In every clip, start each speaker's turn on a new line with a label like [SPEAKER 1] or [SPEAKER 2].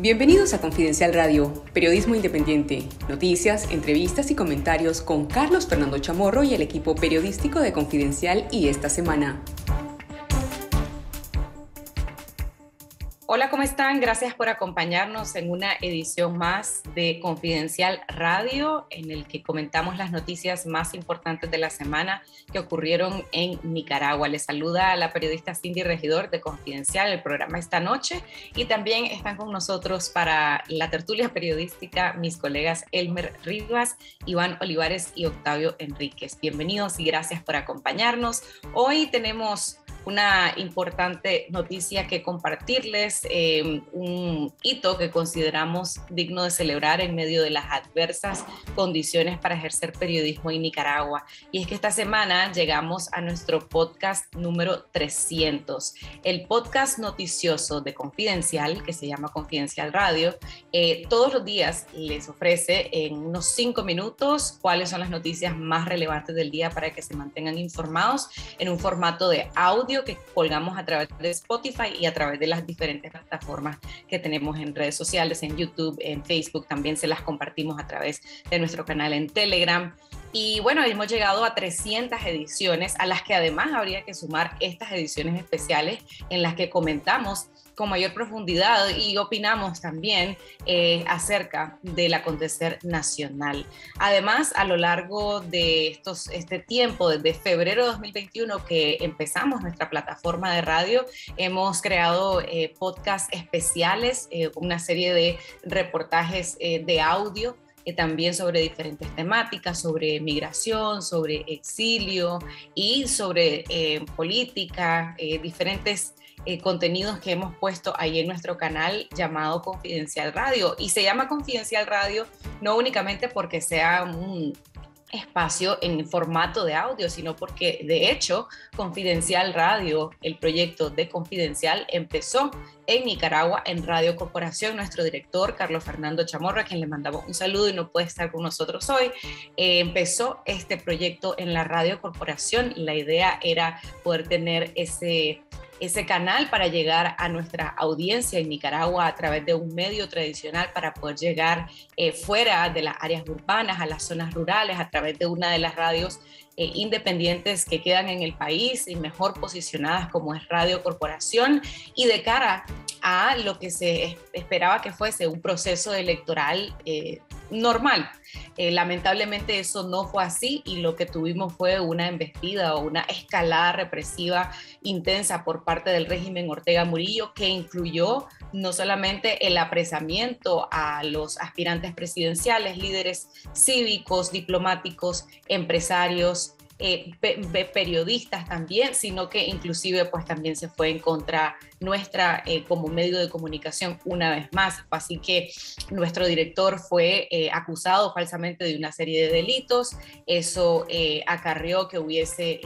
[SPEAKER 1] Bienvenidos a Confidencial Radio, periodismo independiente, noticias, entrevistas y comentarios con Carlos Fernando Chamorro y el equipo periodístico de Confidencial y esta semana. Hola, ¿cómo están? Gracias por acompañarnos en una edición más de Confidencial Radio, en el que comentamos las noticias más importantes de la semana que ocurrieron en Nicaragua. Les saluda a la periodista Cindy Regidor de Confidencial, el programa esta noche, y también están con nosotros para la tertulia periodística mis colegas Elmer Rivas, Iván Olivares y Octavio Enríquez. Bienvenidos y gracias por acompañarnos. Hoy tenemos una importante noticia que compartirles, eh, un hito que consideramos digno de celebrar en medio de las adversas condiciones para ejercer periodismo en Nicaragua. Y es que esta semana llegamos a nuestro podcast número 300, el podcast noticioso de Confidencial, que se llama Confidencial Radio. Eh, todos los días les ofrece en unos cinco minutos cuáles son las noticias más relevantes del día para que se mantengan informados en un formato de audio que colgamos a través de Spotify y a través de las diferentes plataformas que tenemos en redes sociales, en YouTube, en Facebook, también se las compartimos a través de nuestro canal en Telegram. Y bueno, hemos llegado a 300 ediciones, a las que además habría que sumar estas ediciones especiales en las que comentamos con mayor profundidad y opinamos también eh, acerca del acontecer nacional. Además, a lo largo de estos, este tiempo, desde febrero de 2021 que empezamos nuestra plataforma de radio, hemos creado eh, podcasts especiales, eh, una serie de reportajes de audio también sobre diferentes temáticas, sobre migración, sobre exilio y sobre política, diferentes eh, contenidos que hemos puesto ahí en nuestro canal llamado Confidencial Radio. Y se llama Confidencial Radio no únicamente porque sea un espacio en formato de audio, sino porque de hecho Confidencial Radio, el proyecto de Confidencial, empezó en Nicaragua en Radio Corporación. Nuestro director, Carlos Fernando Chamorro, a quien le mandamos un saludo y no puede estar con nosotros hoy, eh, empezó este proyecto en la Radio Corporación. La idea era poder tener ese ese canal para llegar a nuestra audiencia en Nicaragua a través de un medio tradicional para poder llegar eh, fuera de las áreas urbanas, a las zonas rurales, a través de una de las radios eh, independientes que quedan en el país y mejor posicionadas como es Radio Corporación y de cara a lo que se esperaba que fuese un proceso electoral eh, normal. Eh, lamentablemente eso no fue así y lo que tuvimos fue una embestida o una escalada represiva intensa por parte del régimen Ortega Murillo que incluyó no solamente el apresamiento a los aspirantes presidenciales, líderes cívicos, diplomáticos, empresarios, eh, periodistas también, sino que inclusive pues también se fue en contra nuestra eh, como medio de comunicación una vez más. Así que nuestro director fue eh, acusado falsamente de una serie de delitos. Eso acarreó que hubiese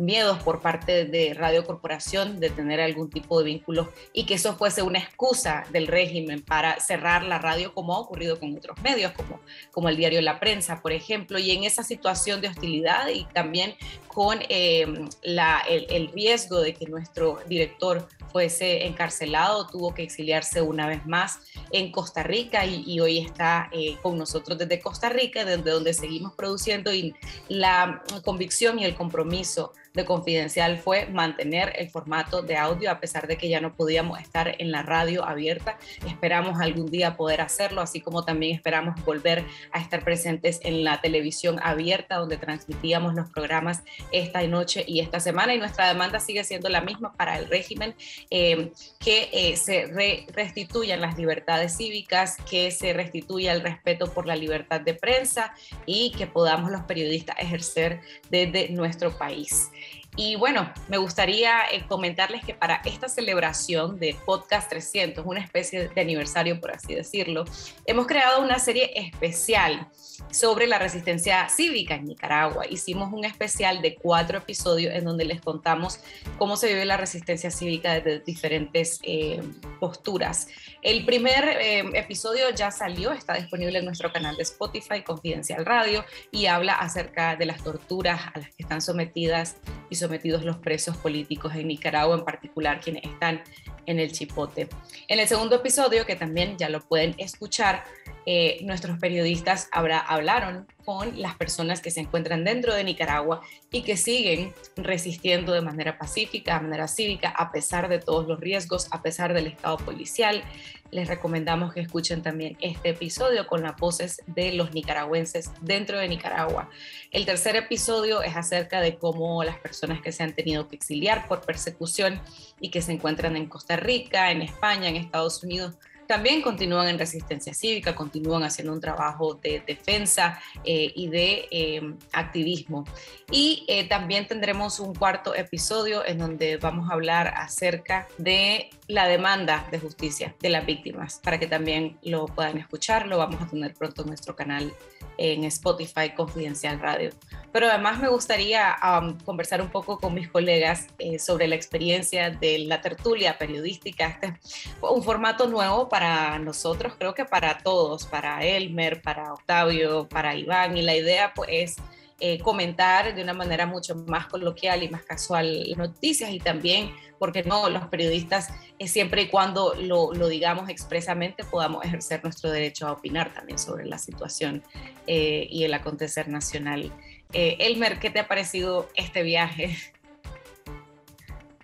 [SPEAKER 1] miedos por parte de Radio Corporación de tener algún tipo de vínculo y que eso fuese una excusa del régimen para cerrar la radio como ha ocurrido con otros medios como, como el diario La Prensa, por ejemplo, y en esa situación de hostilidad y también con eh, la, el, riesgo de que nuestro director fuese encarcelado, tuvo que exiliarse una vez más en Costa Rica y, hoy está eh, con nosotros desde Costa Rica, desde donde seguimos produciendo y la convicción y el compromiso de Confidencial fue mantener el formato de audio a pesar de que ya no podíamos estar en la radio abierta. Esperamos algún día poder hacerlo, así como también esperamos volver a estar presentes en la televisión abierta donde transmitíamos los programas esta noche y esta semana y nuestra demanda sigue siendo la misma para el régimen, eh, que eh, se restituyan las libertades cívicas, que se restituya el respeto por la libertad de prensa y que podamos los periodistas ejercer desde nuestro país. Y bueno, me gustaría eh, comentarles que para esta celebración de Podcast 300, una especie de aniversario por así decirlo, hemos creado una serie especial sobre la resistencia cívica en Nicaragua. Hicimos un especial de cuatro episodios en donde les contamos cómo se vive la resistencia cívica desde diferentes eh, posturas. El primer eh, episodio ya salió, está disponible en nuestro canal de Spotify, Confidencial Radio, y habla acerca de las torturas a las que están sometidas y sometidos los presos políticos en Nicaragua, en particular quienes están en el Chipote. En el segundo episodio, que también ya lo pueden escuchar, eh, nuestros periodistas habrá, hablaron con las personas que se encuentran dentro de Nicaragua y que siguen resistiendo de manera pacífica, de manera cívica, a pesar de todos los riesgos, a pesar del estado policial. Les recomendamos que escuchen también este episodio con las voces de los nicaragüenses dentro de Nicaragua. El tercer episodio es acerca de cómo las personas que se han tenido que exiliar por persecución y que se encuentran en Costa Rica, en España, en Estados Unidos, también continúan en resistencia cívica, continúan haciendo un trabajo de defensa eh, y de em, activismo. Y eh, también tendremos un cuarto episodio en donde vamos a hablar acerca de la demanda de justicia de las víctimas, para que también lo puedan escuchar. Lo vamos a tener pronto en nuestro canal en Spotify Confidencial Radio. Pero además me gustaría conversar un poco con mis colegas eh, sobre la experiencia de la tertulia periodística. Este un formato nuevo para nosotros, creo que para todos, para Elmer, para Octavio, para Iván. Y la idea pues es eh, comentar de una manera mucho más coloquial y más casual noticias y también, porque no, los periodistas, eh, siempre y cuando lo, lo, digamos expresamente, podamos ejercer nuestro derecho a opinar también sobre la situación eh, y el acontecer nacional. Elmer, ¿qué te ha parecido este viaje?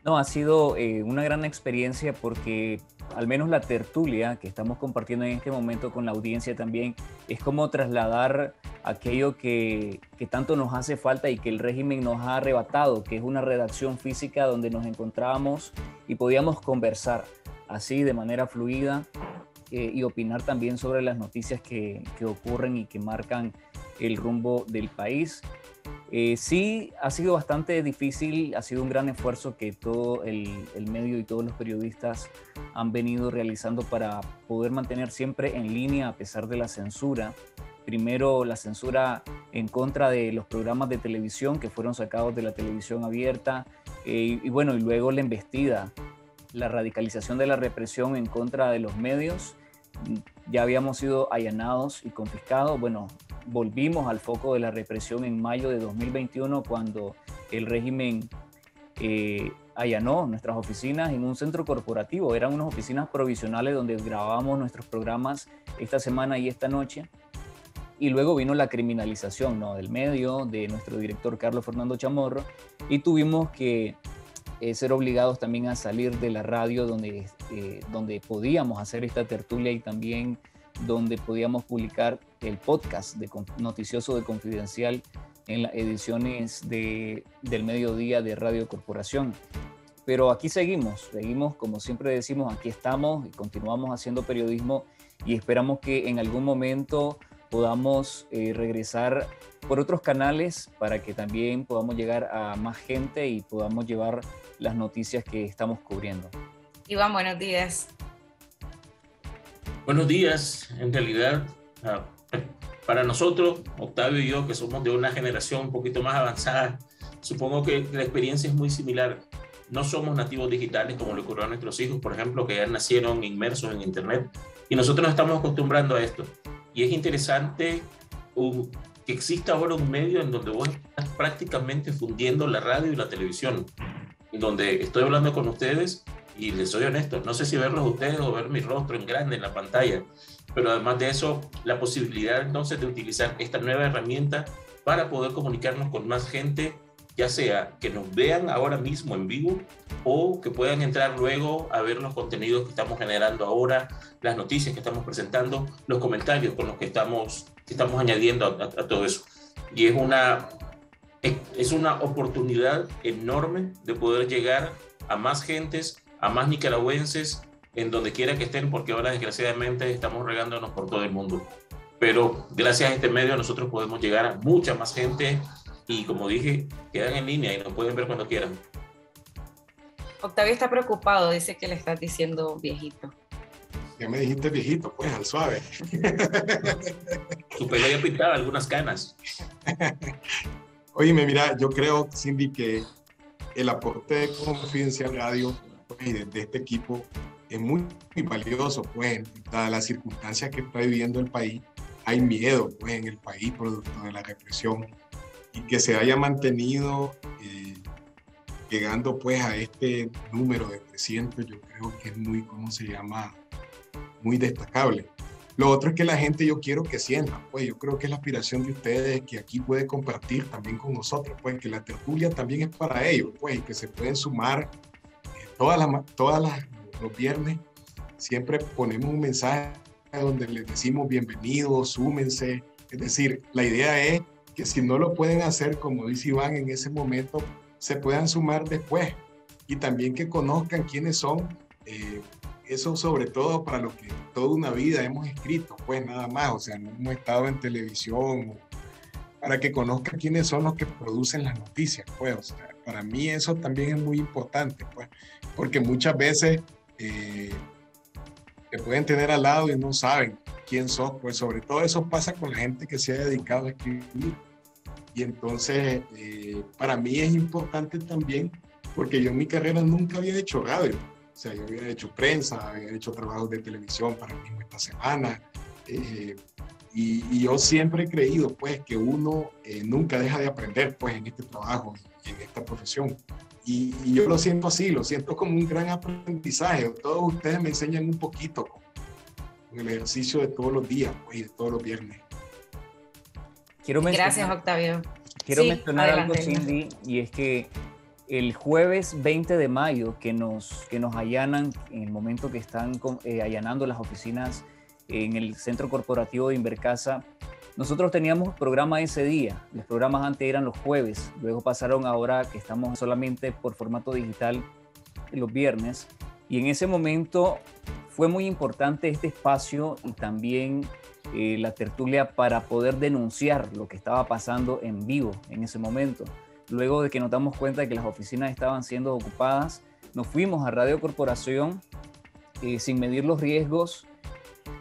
[SPEAKER 2] No, ha sido una gran experiencia porque al menos la tertulia que estamos compartiendo en este momento con la audiencia también, es como trasladar aquello que, tanto nos hace falta y que el régimen nos ha arrebatado, que es una redacción física donde nos encontrábamos y podíamos conversar así de manera fluida eh, y opinar también sobre las noticias que, que ocurren y que marcan el rumbo del país. Eh, sí, ha sido bastante difícil, ha sido un gran esfuerzo que todo el, medio y todos los periodistas han venido realizando para poder mantener siempre en línea a pesar de la censura. Primero la censura en contra de los programas de televisión que fueron sacados de la televisión abierta eh, y bueno, y luego la embestida, la radicalización de la represión en contra de los medios. Ya habíamos sido allanados y confiscados. Bueno, volvimos al foco de la represión en mayo de 2021 cuando el régimen eh, allanó nuestras oficinas en un centro corporativo. Eran unas oficinas provisionales donde grabábamos nuestros programas esta semana y esta noche. Y luego vino la criminalización ¿no? del medio, de nuestro director Carlos Fernando Chamorro, y tuvimos que eh, ser obligados también a salir de la radio donde, eh, donde podíamos hacer esta tertulia y también donde podíamos publicar el podcast de noticioso de Confidencial en las ediciones de, del mediodía de Radio Corporación. Pero aquí seguimos, seguimos, como siempre decimos, aquí estamos y continuamos haciendo periodismo y esperamos que en algún momento podamos eh, regresar por otros canales para que también podamos llegar a más gente y podamos llevar las noticias que estamos cubriendo.
[SPEAKER 1] Iván, buenos días.
[SPEAKER 3] Buenos días. En realidad, ah, para nosotros, Octavio y yo, que somos de una generación un poquito más avanzada, supongo que la experiencia es muy similar. No somos nativos digitales como le ocurrió a nuestros hijos, por ejemplo, que ya nacieron inmersos en Internet. Y nosotros nos estamos acostumbrando a esto. Y es interesante que exista ahora un medio en donde vos estás prácticamente fundiendo la radio y la televisión. En donde estoy hablando con ustedes y les soy honesto, no sé si verlos ustedes o ver mi rostro en grande en la pantalla, pero además de eso, la posibilidad entonces de utilizar esta nueva herramienta para poder comunicarnos con más gente, ya sea que nos vean ahora mismo en vivo o que puedan entrar luego a ver los contenidos que estamos generando ahora, las noticias que estamos presentando, los comentarios con los que estamos, estamos añadiendo a, a todo eso. Y es una, es una oportunidad enorme de poder llegar a más gentes a más nicaragüenses en donde quiera que estén, porque ahora desgraciadamente estamos regándonos por todo el mundo. Pero gracias a este medio nosotros podemos llegar a mucha más gente y como dije, quedan en línea y nos pueden ver cuando quieran.
[SPEAKER 1] Octavio está preocupado, dice que le estás diciendo viejito.
[SPEAKER 4] Ya me dijiste viejito, pues, al suave.
[SPEAKER 3] Su pelo ya pintaba algunas canas.
[SPEAKER 4] Oíme, mira, yo creo, Cindy, que el aporte de Confidencial Radio de, este equipo es muy, valioso, pues, dadas las circunstancias que está viviendo el país, hay miedo, pues, en el país producto de la represión y que se haya mantenido eh, llegando pues a este número de 300, yo creo que es muy, ¿cómo se llama? Muy destacable. Lo otro es que la gente yo quiero que sienta, pues yo creo que es la aspiración de ustedes que aquí puede compartir también con nosotros, pues que la tertulia también es para ellos, pues y que se pueden sumar eh, todas las todas las los viernes siempre ponemos un mensaje donde les decimos bienvenidos, súmense, es decir, la idea es que si no lo pueden hacer como dice Iván en ese momento, se puedan sumar después. Y también que conozcan quiénes son. Eh, eso sobre todo para lo que toda una vida hemos escrito, pues nada más, o sea, no hemos estado en televisión, para que conozcan quiénes son los que producen las noticias, pues, o sea, para mí eso también es muy importante, pues, porque muchas veces eh, te pueden tener al lado y no saben quién sos, pues sobre todo eso pasa con la gente que se ha dedicado a escribir. Y entonces, eh, para mí es importante también, porque yo en mi carrera nunca había hecho radio. O sea, yo había hecho prensa, había hecho trabajos de televisión para mí esta semana. Eh, y, yo siempre he creído, pues, que uno eh, nunca deja de aprender, pues, en este trabajo y en esta profesión. Y, y, yo lo siento así, lo siento como un gran aprendizaje. Todos ustedes me enseñan un poquito con el ejercicio de todos los días, pues, y de todos los viernes.
[SPEAKER 1] Gracias, Octavio.
[SPEAKER 2] Quiero mencionar algo, Cindy, y es que el jueves 20 de mayo que nos, que nos allanan, en el momento que están eh, allanando las oficinas en el Centro Corporativo de Invercasa, nosotros teníamos programa ese día. Los programas antes eran los jueves, luego pasaron ahora que estamos solamente por formato digital los viernes. Y en ese momento fue muy importante este espacio y también eh, la tertulia para poder denunciar lo que estaba pasando en vivo en ese momento. Luego de que nos damos cuenta de que las oficinas estaban siendo ocupadas, nos fuimos a Radio Corporación eh, sin medir los riesgos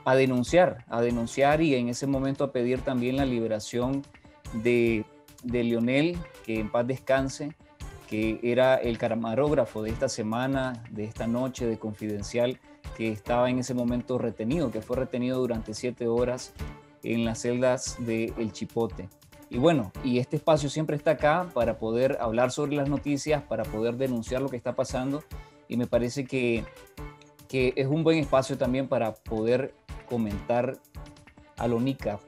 [SPEAKER 2] a denunciar, a denunciar y en ese momento a pedir también la liberación de, de Lionel, que en paz descanse, que era el camarógrafo de esta semana, de esta noche de Confidencial, que estaba en ese momento retenido, que fue retenido durante siete horas en las celdas del El Chipote. Y bueno, y este espacio siempre está acá para poder hablar sobre las noticias, para poder denunciar lo que está pasando. Y me parece que, es un buen espacio también para poder comentar a lo NICA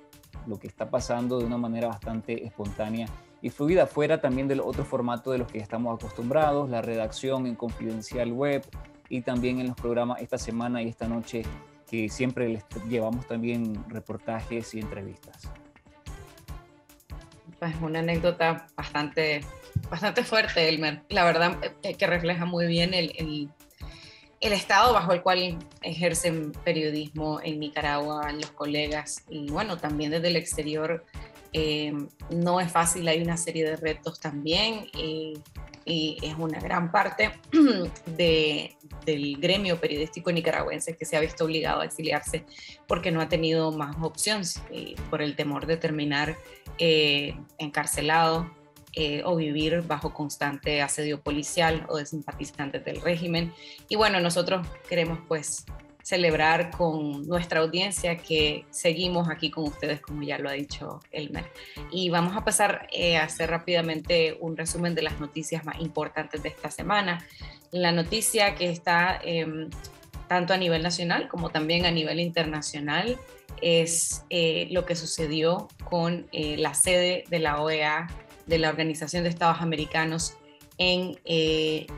[SPEAKER 2] lo que está pasando de una manera bastante espontánea y fluida, fuera también del otro formato de los que estamos acostumbrados, la redacción en Confidencial Web, y también en los programas esta semana y esta noche que siempre llevamos también reportajes y entrevistas.
[SPEAKER 1] Pues una anécdota bastante, bastante fuerte, Elmer. La verdad eh, que refleja muy bien el, el estado bajo el cual ejercen periodismo en Nicaragua los colegas y bueno, también desde el exterior eh, no es fácil, hay una serie de retos también. Y es una gran parte de, del gremio periodístico nicaragüense que se ha visto obligado a exiliarse porque no ha tenido más opciones por el temor de terminar eh, encarcelado eh, o vivir bajo constante asedio policial o de simpatizantes del régimen. Y bueno, nosotros queremos pues celebrar con nuestra audiencia que seguimos aquí con ustedes, como ya lo ha dicho Elmer. Y vamos a pasar eh, a hacer rápidamente un resumen de las noticias más importantes de esta semana. La noticia que está em, tanto a nivel nacional como también a nivel internacional es eh, lo que sucedió con la sede de la OEA, de la Organización de Estados Americanos, en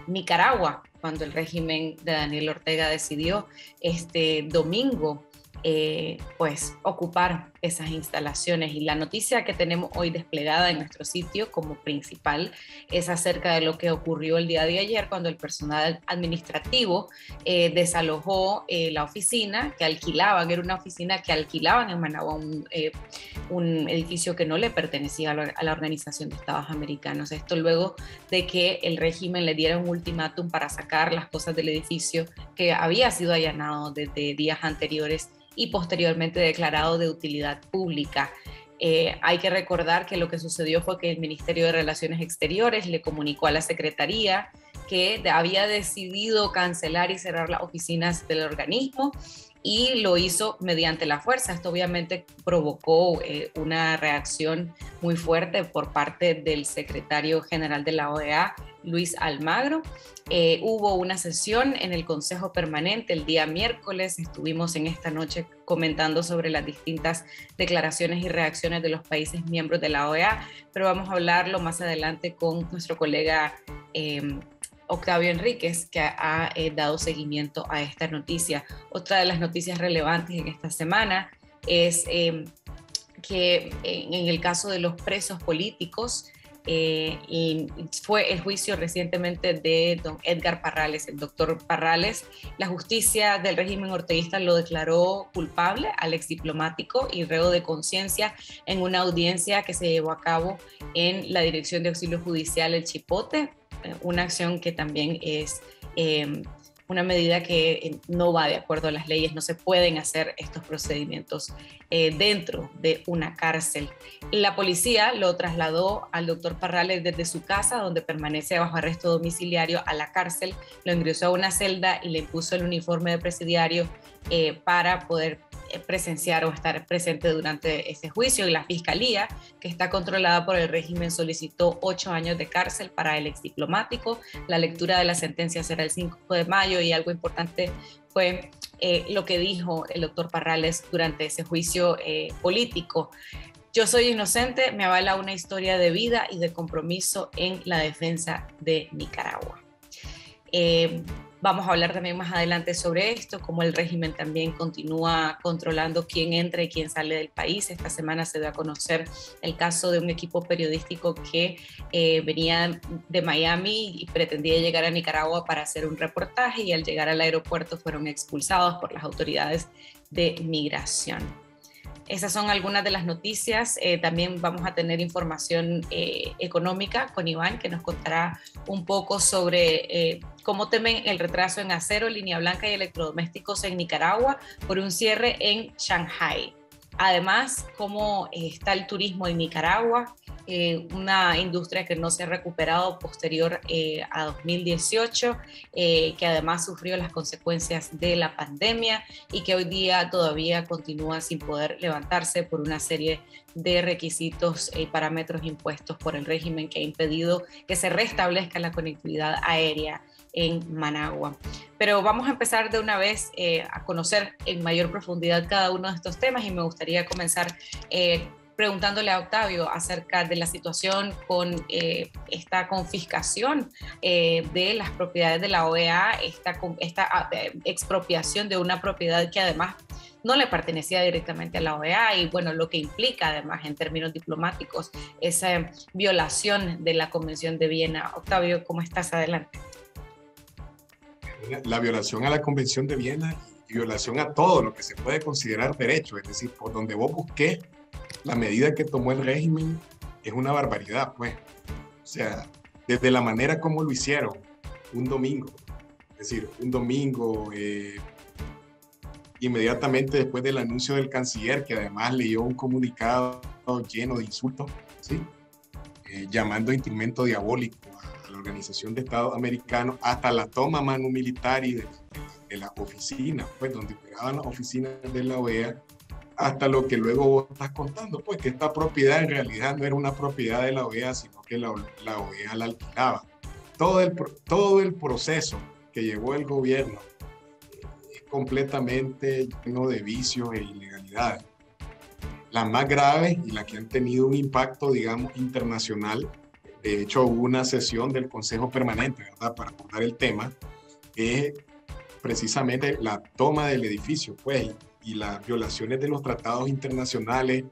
[SPEAKER 1] Nicaragua, cuando el régimen de Daniel Ortega decidió este domingo eh, pues ocupar esas instalaciones. Y la noticia que tenemos hoy desplegada en nuestro sitio como principal es acerca de lo que ocurrió el día de ayer cuando el personal administrativo eh, desalojó eh, la oficina que alquilaban, era una oficina que alquilaban en Managua, un, un edificio que no le pertenecía a la, a la, Organización de Estados Americanos. Esto luego de que el régimen le diera un ultimátum para sacar las cosas del edificio que había sido allanado desde días anteriores y posteriormente declarado de utilidad pública. Eh, hay que recordar que lo que sucedió fue que el Ministerio de Relaciones Exteriores le comunicó a la Secretaría que había decidido cancelar y cerrar las oficinas del organismo y lo hizo mediante la fuerza. Esto obviamente provocó eh, una reacción muy fuerte por parte del secretario general de la OEA, Luis Almagro. Eh, hubo una sesión en el Consejo Permanente el día miércoles. Estuvimos en esta noche comentando sobre las distintas declaraciones y reacciones de los países miembros de la OEA, pero vamos a hablarlo más adelante con nuestro colega. Eh, Octavio Enríquez, que ha, eh, dado seguimiento a esta noticia. Otra de las noticias relevantes en esta semana es em, que en, el caso de los presos políticos, eh, y fue el juicio recientemente de don Edgar Parrales, el doctor Parrales. La justicia del régimen orteguista lo declaró culpable al exdiplomático y reo de conciencia en una audiencia que se llevó a cabo en la Dirección de Auxilio Judicial El Chipote, una acción que también es em, una medida que eh, no va de acuerdo a las leyes, no se pueden hacer estos procedimientos eh, dentro de una cárcel. La policía lo trasladó al doctor Parrales desde su casa, donde permanece bajo arresto domiciliario, a la cárcel, lo ingresó a una celda y le puso el uniforme de presidiario para poder presenciar o estar presente durante ese juicio y la fiscalía, que está controlada por el régimen, solicitó ocho años de cárcel para el ex diplomático. La lectura de la sentencia será el 5 de mayo y algo importante fue eh, lo que dijo el doctor Parrales durante ese juicio eh, político. Yo soy inocente, me avala una historia de vida y de compromiso en la defensa de Nicaragua. Eh, Vamos a hablar también más adelante sobre esto, cómo el régimen también continúa controlando quién entra y quién sale del país. Esta semana se dio a conocer el caso de un equipo periodístico que eh, venía de Miami y pretendía llegar a Nicaragua para hacer un reportaje y al llegar al aeropuerto fueron expulsados por las autoridades de migración. Esas son algunas de las noticias. Eh, también vamos a tener información eh, económica con Iván, que nos contará un poco sobre eh, cómo temen el retraso en acero, línea blanca y electrodomésticos en Nicaragua por un cierre en Shanghai. Además, cómo está el turismo en Nicaragua, eh, una industria que no se ha recuperado posterior eh, a 2018, eh, que además sufrió las consecuencias de la pandemia y que hoy día todavía continúa sin poder levantarse por una serie de requisitos y parámetros impuestos por el régimen que ha impedido que se restablezca la conectividad aérea en Managua. Pero vamos a empezar de una vez a conocer en mayor profundidad cada uno de estos temas y me gustaría comenzar preguntándole a Octavio acerca de la situación con eh, esta confiscación eh, de las propiedades de la OEA, esta, esta ah, eh, expropiación de una propiedad que además no le pertenecía directamente a la OEA y bueno, lo que implica además en términos diplomáticos esa violación de la Convención de Viena. Octavio, ¿cómo estás? Adelante.
[SPEAKER 4] La violación a la Convención de Viena y violación a todo lo que se puede considerar derecho, es decir, por donde vos busqué la medida que tomó el régimen es una barbaridad, pues. O sea, desde la manera como lo hicieron, un domingo. Es decir, un domingo, eh, inmediatamente después del anuncio del canciller, que además leyó un comunicado lleno de insultos, ¿sí? Eh, llamando instrumento diabólico Organización de Estados Americanos, hasta la toma mano militar y de, de las oficinas, pues donde operaban las oficinas de la OEA, hasta lo que luego vos estás contando, pues que esta propiedad en realidad no era una propiedad de la OEA, sino que la, la OEA la alquilaba. Todo el, todo el proceso que llevó el gobierno es completamente lleno de vicios e ilegalidades. Las más graves y las que han tenido un impacto, digamos, internacional, de hecho hubo una sesión del Consejo Permanente, ¿verdad?, para abordar el tema, es precisamente la toma del edificio, pues, y las violaciones de los tratados internacionales,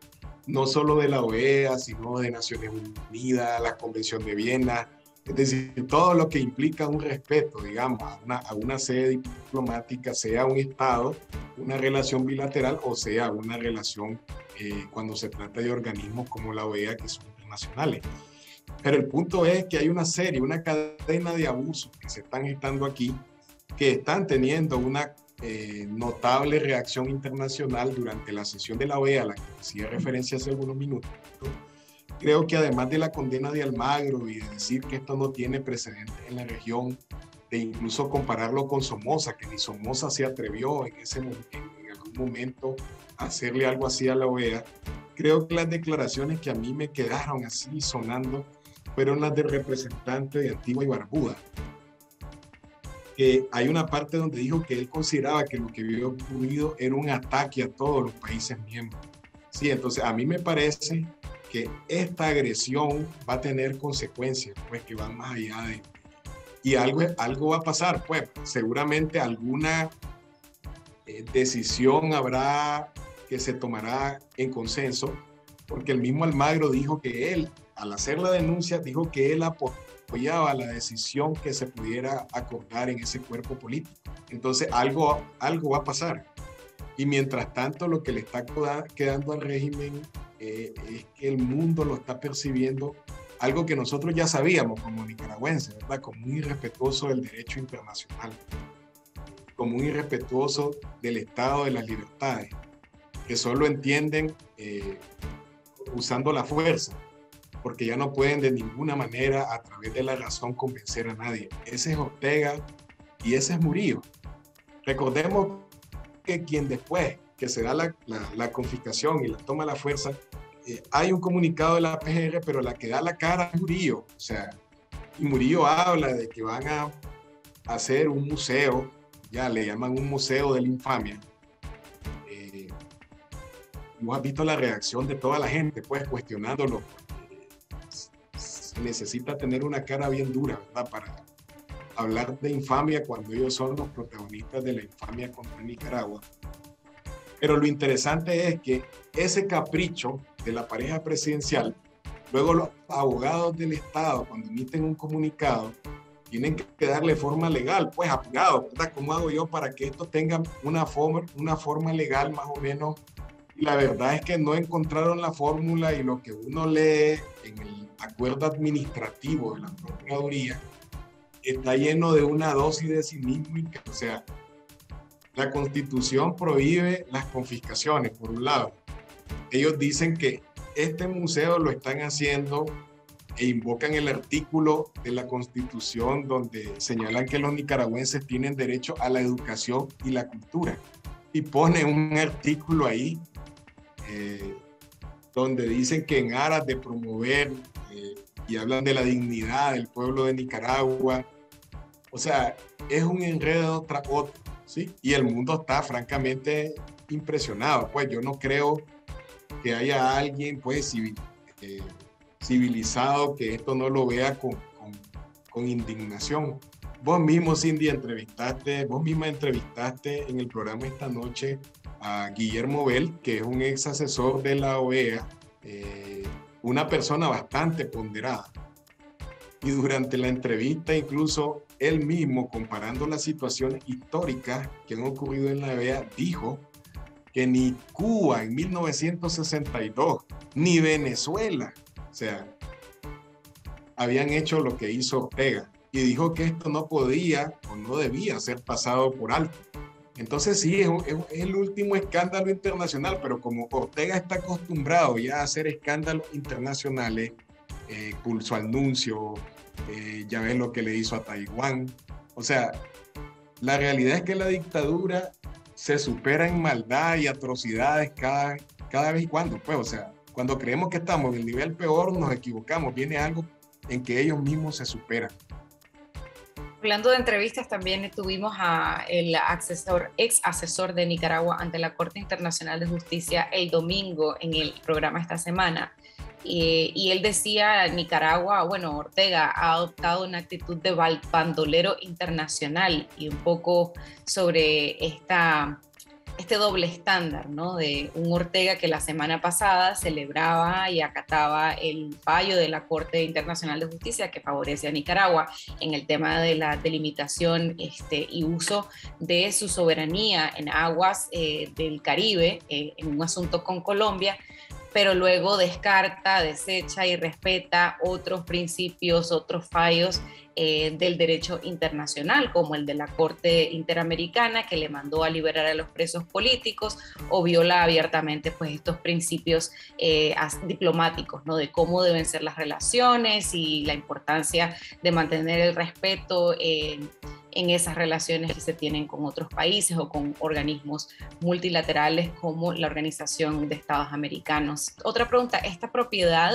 [SPEAKER 4] no solo de la OEA, sino de Naciones Unidas, la Convención de Viena, es decir, todo lo que implica un respeto, digamos, a una, a una sede diplomática, sea un Estado, una relación bilateral o sea una relación eh, cuando se trata de organismos como la OEA, que son internacionales. Pero el punto es que hay una serie, una cadena de abusos que se están gestando aquí, que están teniendo una eh, notable reacción internacional durante la sesión de la OEA, a la que hacía referencia hace algunos minutos. Creo que además de la condena de Almagro y de decir que esto no tiene precedentes en la región, de incluso compararlo con Somoza, que ni Somoza se atrevió en ese, en momento hacerle algo así a la OEA. Creo que las declaraciones que a mí me quedaron así sonando fueron las del representante de Antigua y Barbuda, que hay una parte donde dijo que él consideraba que lo que había ocurrido era un ataque a todos los países miembros. Sí, entonces a mí me parece que esta agresión va a tener consecuencias, pues que van más allá de... Y algo, algo va a pasar, pues seguramente alguna eh, decisión habrá que se tomará en consenso, porque el mismo Almagro dijo que él, al hacer la denuncia, dijo que él apoyaba la decisión que se pudiera acordar en ese cuerpo político. Entonces algo, algo va a pasar. Y mientras tanto, lo que le está quedando al régimen eh, es que el mundo lo está percibiendo algo que nosotros ya sabíamos como nicaragüenses, ¿verdad? Como un irrespetuoso del derecho internacional, como un irrespetuoso del Estado de las libertades, que solo entienden eh, usando la fuerza, porque ya no pueden de ninguna manera a través de la razón convencer a nadie. Ese es Ortega y ese es Murillo. Recordemos que quien después que se da la, la, confiscación y la toma de la fuerza, eh, hay un comunicado de la PGR, pero la que da la cara es Murillo. O sea, y Murillo habla de que van a hacer un museo, ya le llaman un museo de la infamia. Eh, has visto la reacción de toda la gente, pues cuestionándolo. Necesita tener una cara bien dura. Para hablar de infamia cuando ellos son los protagonistas de la infamia contra Nicaragua. Pero lo interesante es que ese capricho de la pareja presidencial, luego los abogados del Estado, cuando emiten un comunicado, tienen que darle forma legal, pues apurado, ¿verdad? ¿Cómo hago yo para que esto tenga una forma, una forma legal más o menos? Y la verdad es que no encontraron la fórmula y lo que uno lee en el acuerdo administrativo de la Procuraduría está lleno de una dosis de cinismo, o sea, la constitución prohíbe las confiscaciones, por un lado. Ellos dicen que este museo lo están haciendo e invocan el artículo de la constitución donde señalan que los nicaragüenses tienen derecho a la educación y la cultura. Y pone un artículo ahí eh, donde dicen que en aras de promover eh, y hablan de la dignidad del pueblo de Nicaragua. O sea, es un enredo tras otro. ¿sí? Y el mundo está francamente impresionado. Pues yo no creo que haya alguien pues eh, civilizado que esto no lo vea con, con, indignación. Vos mismo, Cindy, entrevistaste, vos misma entrevistaste en el programa esta noche a Guillermo Bell, que es un ex asesor de la OEA, eh, una persona bastante ponderada. Y durante la entrevista incluso él mismo, comparando las situaciones históricas que han ocurrido en la OEA, dijo que ni Cuba en 1962, ni Venezuela, o sea, habían hecho lo que hizo Ortega. Y dijo que esto no podía o no debía ser pasado por alto. Entonces sí, es, el último escándalo internacional, pero como Ortega está acostumbrado ya a hacer escándalos internacionales, eh, pulso anuncio, eh, ya ves lo que le hizo a Taiwán. O sea, la realidad es que la dictadura se supera en maldad y atrocidades cada, cada vez y cuando, pues, o sea, cuando creemos que estamos en el nivel peor, nos equivocamos, viene algo en que ellos mismos se superan.
[SPEAKER 1] Hablando de entrevistas, también tuvimos a el asesor, ex asesor de Nicaragua ante la Corte Internacional de Justicia el domingo en el programa esta semana. Eh, y él decía, Nicaragua, bueno, Ortega ha adoptado una actitud de bandolero internacional y un poco sobre esta, este doble estándar, ¿no? De un Ortega que la semana pasada celebraba y acataba el fallo de la Corte Internacional de Justicia que favorece a Nicaragua en el tema de la delimitación este, y uso de su soberanía en aguas eh, del Caribe, eh, en un asunto con Colombia pero luego descarta, desecha y respeta otros principios, otros fallos eh, del derecho internacional, como el de la Corte Interamericana, que le mandó a liberar a los presos políticos o viola abiertamente pues, estos principios eh, diplomáticos, ¿no? de cómo deben ser las relaciones y la importancia de mantener el respeto en esas relaciones que se tienen con otros países o con organismos multilaterales como la Organización de Estados Americanos. Otra pregunta, ¿esta propiedad,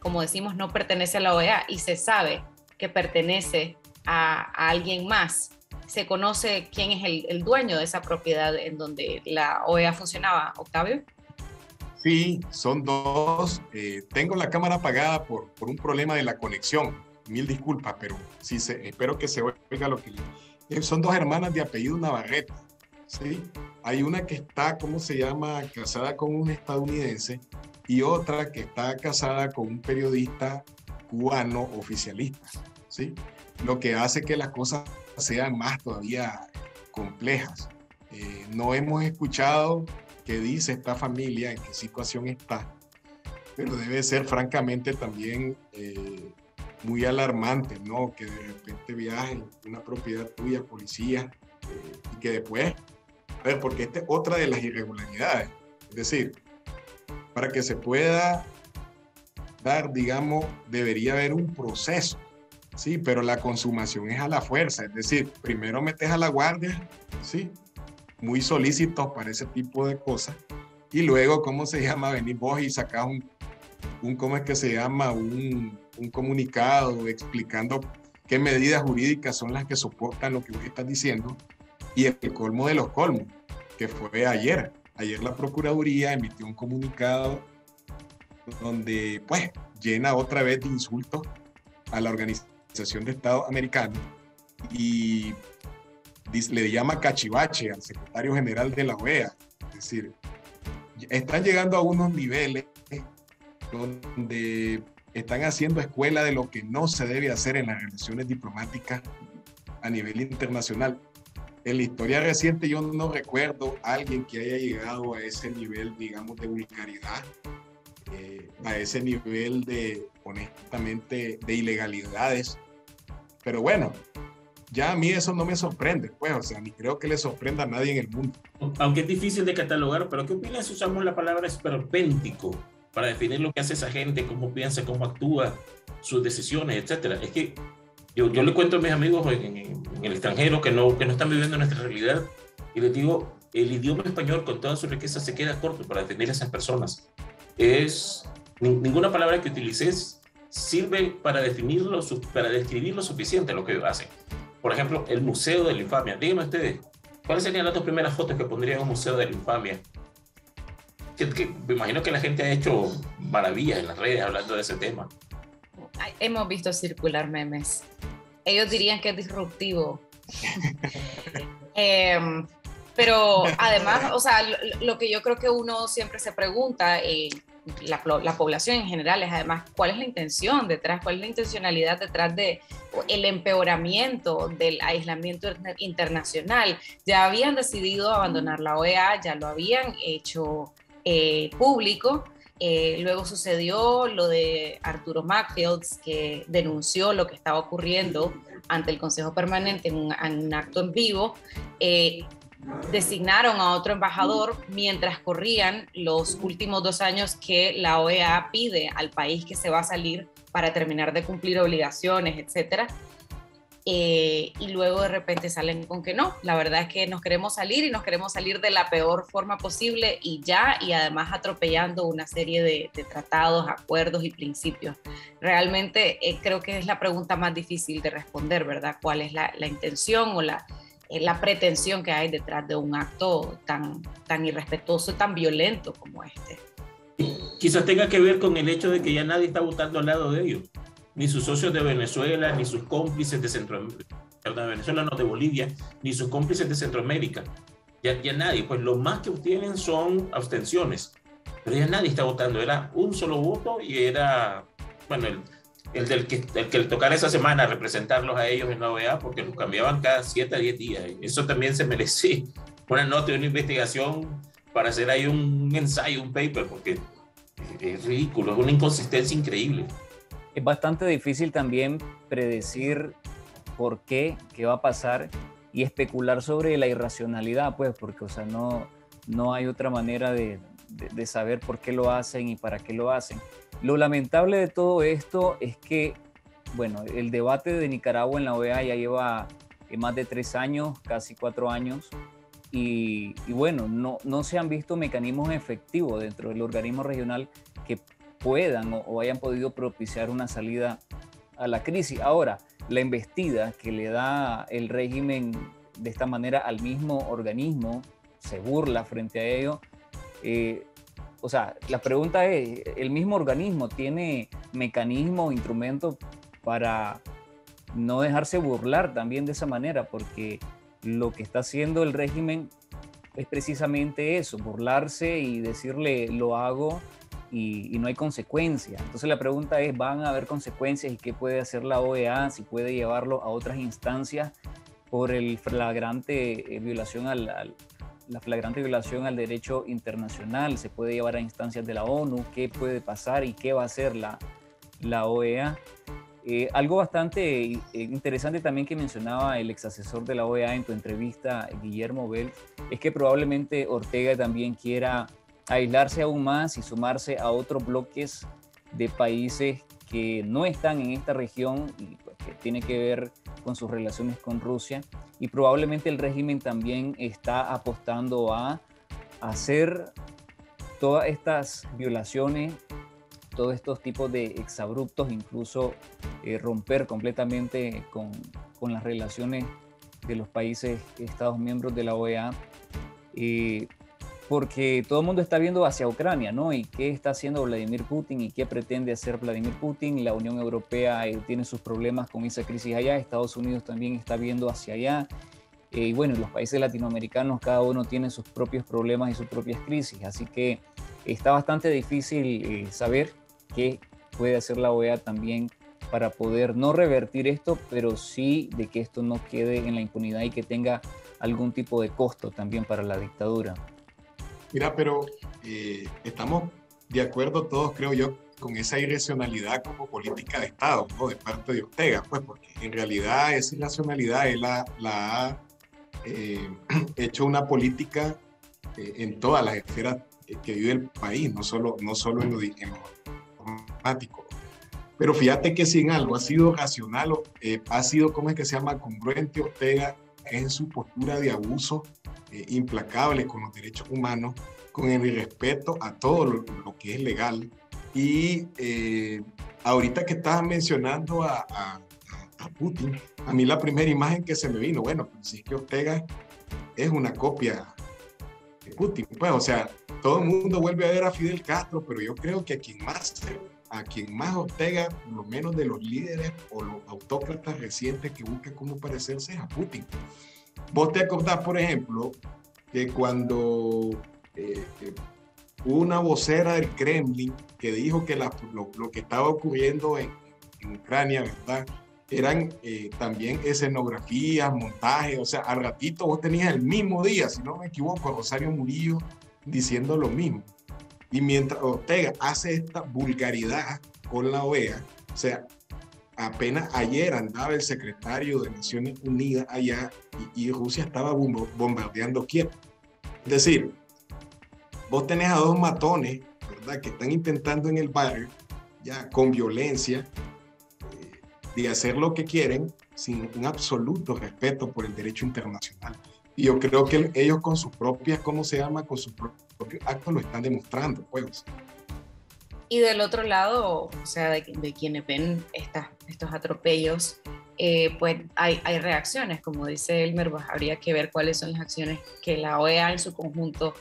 [SPEAKER 1] como decimos, no pertenece a la OEA y se sabe que pertenece a, alguien más. ¿Se conoce quién es el, dueño de esa propiedad en donde la OEA funcionaba, Octavio?
[SPEAKER 4] Sí, son dos. Eh, tengo la cámara apagada por, un problema de la conexión. Mil disculpas, pero sí se, espero que se oiga lo que... Eh, son dos hermanas de apellido Navarrete. ¿sí? Hay una que está, ¿cómo se llama?, casada con un estadounidense y otra que está casada con un periodista cubano oficialista, ¿sí? Lo que hace que las cosas sean más todavía complejas. Eh, no hemos escuchado qué dice esta familia, en qué situación está, pero debe ser francamente también eh, muy alarmante, ¿no? Que de repente viajen una propiedad tuya, policía, eh, y que después, a porque esta es otra de las irregularidades. Es decir, para que se pueda digamos, debería haber un proceso, ¿sí? Pero la consumación es a la fuerza, es decir, primero metes a la guardia, ¿sí? Muy solícitos para ese tipo de cosas, y luego, ¿cómo se llama? Venís vos y sacás un, un ¿cómo es que se llama? Un, un comunicado explicando qué medidas jurídicas son las que soportan lo que vos estás diciendo, y el colmo de los colmos, que fue ayer. Ayer la Procuraduría emitió un comunicado donde pues llena otra vez de insultos a la Organización de Estados Americanos y le llama cachivache al secretario general de la OEA. Es decir, están llegando a unos niveles donde están haciendo escuela de lo que no se debe hacer en las relaciones diplomáticas a nivel internacional. En la historia reciente yo no recuerdo a alguien que haya llegado a ese nivel, digamos, de vulgaridad a ese nivel de, honestamente, de ilegalidades. Pero bueno, ya a mí eso no me sorprende, pues, o sea, ni creo que le sorprenda a nadie en el mundo.
[SPEAKER 3] Aunque es difícil de catalogar, pero ¿qué opinas si usamos la palabra esperpéntico para definir lo que hace esa gente, cómo piensa, cómo actúa, sus decisiones, etcétera? Es que yo, yo le cuento a mis amigos en, en, el extranjero que no, que no están viviendo nuestra realidad y les digo, el idioma español con toda su riqueza se queda corto para definir a esas personas es ninguna palabra que utilices sirve para definirlo, para describir lo suficiente lo que hacen. Por ejemplo, el Museo de la Infamia. Díganme ustedes, ¿cuáles serían las dos primeras fotos que pondrían un Museo de la Infamia? Que, me imagino que la gente ha hecho maravillas en las redes hablando de ese tema.
[SPEAKER 1] Hemos visto circular memes. Ellos dirían que es disruptivo. eh, pero además, o sea, lo, que yo creo que uno siempre se pregunta, eh, la, la, población en general, es además cuál es la intención detrás, cuál es la intencionalidad detrás de el empeoramiento del aislamiento internacional. Ya habían decidido abandonar la OEA, ya lo habían hecho eh, público. Eh, luego sucedió lo de Arturo Macfields, que denunció lo que estaba ocurriendo ante el Consejo Permanente en un, en un acto en vivo. Eh, designaron a otro embajador mientras corrían los últimos dos años que la OEA pide al país que se va a salir para terminar de cumplir obligaciones, etcétera. Eh, y luego de repente salen con que no, la verdad es que nos queremos salir y nos queremos salir de la peor forma posible y ya, y además atropellando una serie de, tratados, acuerdos y principios. Realmente eh, creo que es la pregunta más difícil de responder, ¿verdad? ¿Cuál es la, la intención o la, la pretensión que hay detrás de un acto tan, tan irrespetuoso y tan violento como este.
[SPEAKER 3] Quizás tenga que ver con el hecho de que ya nadie está votando al lado de ellos, ni sus socios de Venezuela, ni sus cómplices de Centroamérica, perdón, Venezuela, no de Bolivia, ni sus cómplices de Centroamérica. Ya, ya nadie, pues lo más que obtienen son abstenciones, pero ya nadie está votando, era un solo voto y era, bueno, el, el del que, el que le tocara esa semana representarlos a ellos en la OEA, porque los cambiaban cada 7 a 10 días. Eso también se merece una nota de una investigación para hacer ahí un ensayo, un paper, porque es ridículo, es una inconsistencia increíble.
[SPEAKER 2] Es bastante difícil también predecir por qué, qué va a pasar y especular sobre la irracionalidad, pues, porque, o sea, no, no hay otra manera de, de, saber por qué lo hacen y para qué lo hacen. Lo lamentable de todo esto es que, bueno, el debate de Nicaragua en la OEA ya lleva eh, más de tres años, casi cuatro años, y, bueno, no, no se han visto mecanismos efectivos dentro del organismo regional que puedan o, hayan podido propiciar una salida a la crisis. Ahora, la embestida que le da el régimen de esta manera al mismo organismo, se burla frente a ello. Eh, o sea, la pregunta es, ¿el mismo organismo tiene mecanismos, instrumentos para no dejarse burlar también de esa manera? Porque lo que está haciendo el régimen es precisamente eso, burlarse y decirle lo hago y, no hay consecuencias. Entonces la pregunta es, ¿van a haber consecuencias y qué puede hacer la OEA? Si puede llevarlo a otras instancias por el flagrante eh, violación al, la flagrante violación al derecho internacional, se puede llevar a instancias de la ONU, qué puede pasar y qué va a hacer la, la OEA. Eh, algo bastante eh, interesante también que mencionaba el ex asesor de la OEA en tu entrevista, Guillermo Bell, es que probablemente Ortega también quiera aislarse aún más y sumarse a otros bloques de países que no están en esta región y tiene que ver con sus relaciones con Rusia. Y probablemente el régimen también está apostando a hacer todas estas violaciones, todos estos tipos de exabruptos, incluso eh, romper completamente con, con, las relaciones de los países, Estados miembros de la OEA. Eh, porque todo el mundo está viendo hacia Ucrania, ¿no? ¿Y qué está haciendo Vladimir Putin y qué pretende hacer Vladimir Putin? La Unión Europea eh, tiene sus problemas con esa crisis allá, Estados Unidos también está viendo hacia allá. Eh, y bueno, los países latinoamericanos cada uno tiene sus propios problemas y sus propias crisis, así que está bastante difícil eh, saber qué puede hacer la OEA también para poder no revertir esto, pero sí de que esto no quede en la impunidad y que tenga algún tipo de costo también para la dictadura.
[SPEAKER 4] Mira, pero eh, estamos de acuerdo todos, creo yo, con esa irracionalidad como política de Estado, ¿no? De parte de Ortega, pues, porque en realidad esa irracionalidad él la, la ha eh, hecho una política eh, en todas las esferas que vive el país, no solo, no solo en lo, en Pero fíjate que si en algo ha sido racional, ha sido, ¿cómo es que se llama? Congruente Ortega en su postura de abuso eh, implacable con los derechos humanos, con el respeto a todo lo, que es legal. Y eh, ahorita que estabas mencionando a, a, Putin, a mí la primera imagen que se me vino, bueno, pues que Ortega es una copia de Putin. Pues, o sea, todo el mundo vuelve a ver a Fidel Castro, pero yo creo que a quien más, a quien más Ortega, por lo menos de los líderes o los autócratas recientes que buscan cómo parecerse, es a Putin. Vos te acordás, por ejemplo, que cuando eh, eh, una vocera del Kremlin que dijo que lo, que estaba ocurriendo en, Ucrania, ¿verdad? Eran eh, también escenografías, montajes, o sea, al ratito vos tenías el mismo día, si no me equivoco, Rosario Murillo diciendo lo mismo. Y mientras Ortega hace esta vulgaridad con la OEA, o sea, apenas ayer andaba el secretario de Naciones Unidas allá y, Rusia estaba bombardeando Kiev. Es decir, vos tenés a dos matones, ¿verdad?, que están intentando en el barrio, ya con violencia, eh, de hacer lo que quieren sin un absoluto respeto por el derecho internacional. Y yo creo que ellos con sus propias, ¿cómo se llama? Con sus propios actos lo están demostrando, pues.
[SPEAKER 1] Y del otro lado, o sea, de, quienes ven estos atropellos, eh, pues hay, hay, reacciones, como dice Elmer, pues habría que ver cuáles son las acciones que la OEA en su conjunto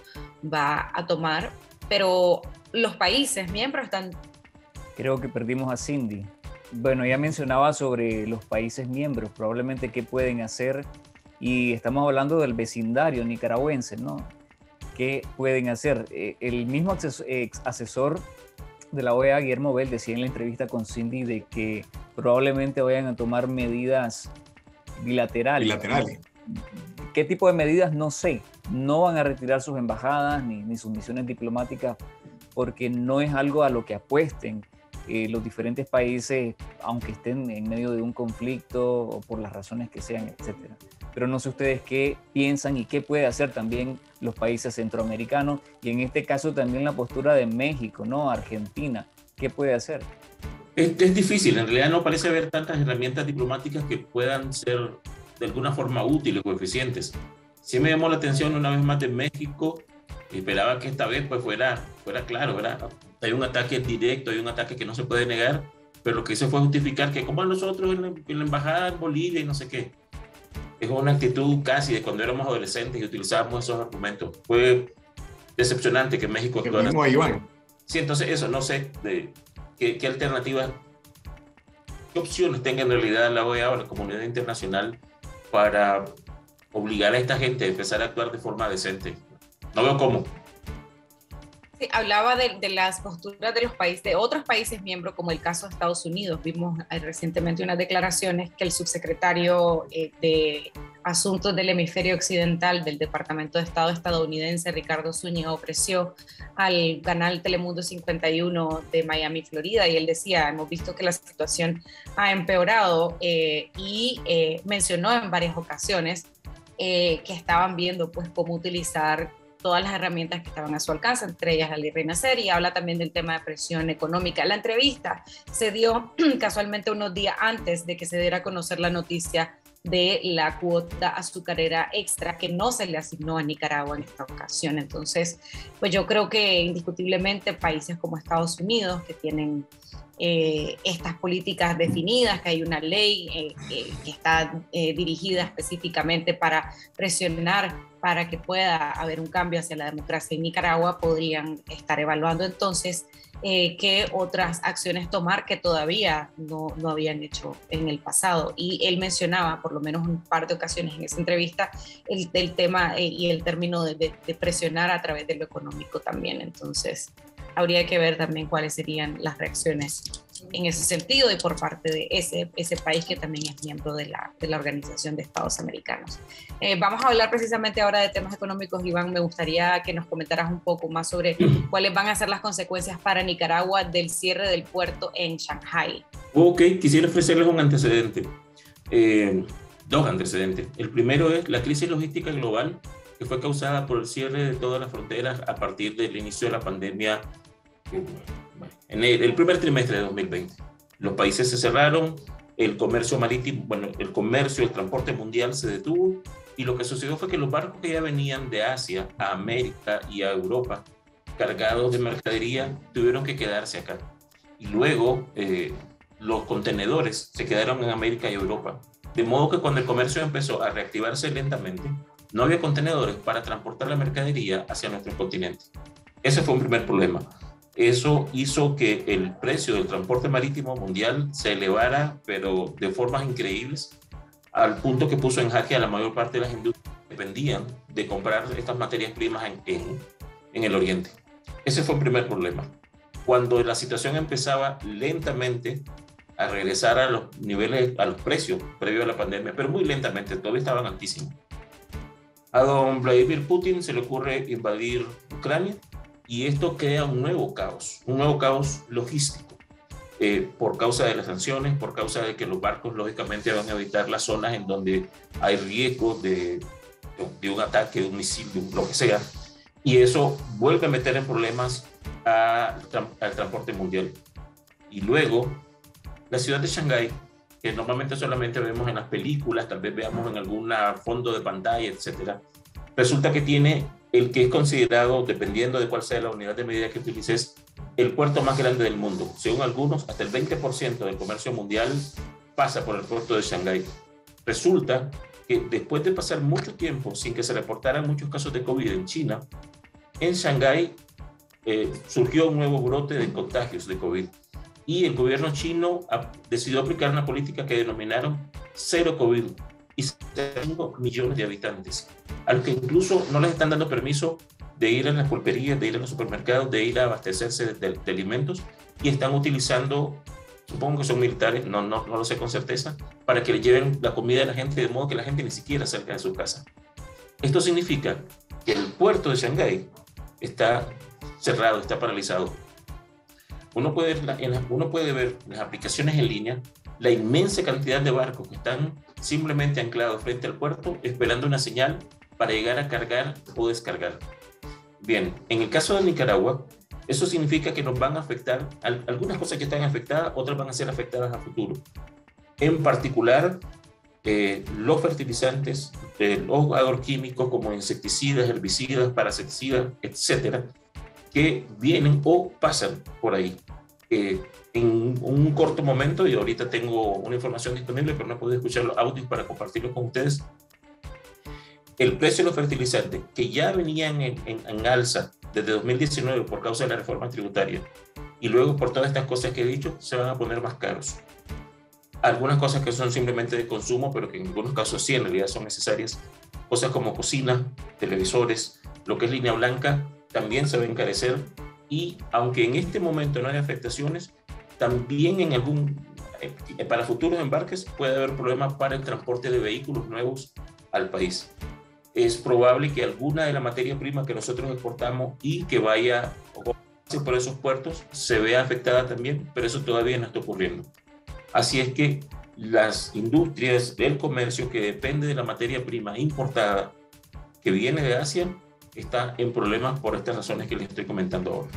[SPEAKER 1] va a tomar, pero los países miembros están...
[SPEAKER 2] Creo que perdimos a Cindy. Bueno, ya mencionaba sobre los países miembros, probablemente qué pueden hacer, y estamos hablando del vecindario nicaragüense, ¿no? ¿Qué pueden hacer? Eh, el mismo asesor de la OEA, Guillermo Bell, decía en la entrevista con Cindy de que probablemente vayan a tomar medidas bilaterales.
[SPEAKER 4] Bilaterales.
[SPEAKER 2] ¿Qué tipo de medidas? No sé. No van a retirar sus embajadas ni, sus misiones diplomáticas porque no es algo a lo que apuesten. eh, los diferentes países, aunque estén en medio de un conflicto o por las razones que sean, etcétera. Pero no sé ustedes qué piensan y qué puede hacer también los países centroamericanos y en este caso también la postura de México, ¿no? Argentina, ¿qué puede hacer?
[SPEAKER 3] Es, difícil, en realidad no parece haber tantas herramientas diplomáticas que puedan ser de alguna forma útiles o eficientes. Sí me llamó la atención una vez más de México, esperaba que esta vez pues fuera, fuera claro, ¿verdad? hay un ataque directo, hay un ataque que no se puede negar, pero lo que hizo fue justificar que como nosotros en la, embajada en Bolivia y no sé qué. Es una actitud casi de cuando éramos adolescentes y utilizábamos esos argumentos. Fue decepcionante que México
[SPEAKER 4] actuara. mismo Iván.
[SPEAKER 3] Sí, entonces eso, no sé de, qué, qué alternativas, qué opciones tenga en realidad la OEA o la comunidad internacional para obligar a esta gente a empezar a actuar de forma decente. No veo cómo
[SPEAKER 1] hablaba de, las posturas de los países, de otros países miembros, como el caso de Estados Unidos. Vimos eh, recientemente unas declaraciones que el subsecretario eh, de Asuntos del Hemisferio Occidental del Departamento de Estado estadounidense, Ricardo Zúñiga, ofreció al canal Telemundo 51 de Miami, Florida, y él decía, hemos visto que la situación ha empeorado eh, y mencionó en varias ocasiones que estaban viendo pues cómo utilizar todas las herramientas que estaban a su alcance, entre ellas la ley Renacer, y habla también del tema de presión económica. La entrevista se dio casualmente unos días antes de que se diera a conocer la noticia de la cuota azucarera extra que no se le asignó a Nicaragua en esta ocasión. Entonces, pues yo creo que indiscutiblemente países como Estados Unidos, que tienen eh, estas políticas definidas, que hay una ley eh, que está eh, dirigida específicamente para presionar para que pueda haber un cambio hacia la democracia en Nicaragua, podrían estar evaluando entonces eh, qué otras acciones tomar que todavía no, no, habían hecho en el pasado. Y él mencionaba, por lo menos un par de ocasiones en esa entrevista, el, el tema eh, y el término de, de, presionar a través de lo económico también. Entonces, habría que ver también cuáles serían las reacciones en ese sentido y por parte de ese, ese país que también es miembro de la, de la Organización de Estados Americanos. Eh, vamos a hablar precisamente ahora de temas económicos. Iván, me gustaría que nos comentaras un poco más sobre cuáles van a ser las consecuencias para Nicaragua del cierre del puerto en Shanghai.
[SPEAKER 3] Ok, quisiera ofrecerles un antecedente. Eh, dos antecedentes. El primero es la crisis logística global que fue causada por el cierre de todas las fronteras a partir del inicio de la pandemia en el, primer trimestre de 2020. Los países se cerraron, el comercio marítimo, bueno, el comercio, el transporte mundial se detuvo y lo que sucedió fue que los barcos que ya venían de Asia a América y a Europa cargados de mercadería tuvieron que quedarse acá. Y luego eh, los contenedores se quedaron en América y Europa. De modo que cuando el comercio empezó a reactivarse lentamente, no había contenedores para transportar la mercadería hacia nuestro continente. Ese fue un primer problema. Eso hizo que el precio del transporte marítimo mundial se elevara, pero de formas increíbles, al punto que puso en jaque a la mayor parte de las industrias que dependían de comprar estas materias primas en, en, el Oriente. Ese fue el primer problema. Cuando la situación empezaba lentamente a regresar a los niveles, a los precios previo a la pandemia, pero muy lentamente, todavía estaban altísimos. A don Vladimir Putin se le ocurre invadir Ucrania y esto crea un nuevo caos, un nuevo caos logístico, eh, por causa de las sanciones, por causa de que los barcos lógicamente van a evitar las zonas en donde hay riesgo de, de un ataque, de un misil, de lo que sea, y eso vuelve a meter en problemas al transporte mundial. Y luego, la ciudad de Shanghái, que normalmente solamente vemos en las películas, tal vez veamos en algún fondo de pantalla, etcétera, resulta que tiene el que es considerado, dependiendo de cuál sea la unidad de medida que utilices, el puerto más grande del mundo. Según algunos, hasta el 20% del comercio mundial pasa por el puerto de Shanghái. Resulta que después de pasar mucho tiempo sin que se reportaran muchos casos de COVID en China, en Shanghái eh, surgió un nuevo brote de contagios de COVID y el gobierno chino decidió aplicar una política que denominaron cero COVID y 5 millones de habitantes, a los que incluso no les están dando permiso de ir a las pulperías, de ir a los supermercados, de ir a abastecerse de, alimentos y están utilizando, supongo que son militares, no, no, no lo sé con certeza, para que le lleven la comida a la gente de modo que la gente ni siquiera salga de su casa. Esto significa que el puerto de Shanghái está cerrado, está paralizado. uno puede, uno puede ver las aplicaciones en línea la inmensa cantidad de barcos que están simplemente anclados frente al puerto esperando una señal para llegar a cargar o descargar. Bien, en el caso de Nicaragua, eso significa que nos van a afectar, algunas cosas que están afectadas, otras van a ser afectadas a futuro. En particular, eh, los fertilizantes, eh, los agroquímicos como insecticidas, herbicidas, parasiticidas, etcétera, que vienen o pasan por ahí. Eh, en un corto momento, y ahorita tengo una información disponible, pero no puedo escuchar los audios para compartirlo con ustedes. El precio de los fertilizantes, que ya venían en, en alza desde 2019 por causa de la reforma tributaria, y luego por todas estas cosas que he dicho, se van a poner más caros algunas cosas que son simplemente de consumo, pero que en algunos casos sí en realidad son necesarias. Cosas como cocina, televisores, lo que es línea blanca, también se va a encarecer. Y aunque en este momento no hay afectaciones, también en algún, eh, para futuros embarques puede haber problemas para el transporte de vehículos nuevos al país. Es probable que alguna de la materia prima que nosotros exportamos y que vaya por esos puertos se vea afectada también, pero eso todavía no está ocurriendo. Así es que las industrias del comercio que depende de la materia prima importada que viene de Asia está en problemas por estas razones que les estoy comentando ahora.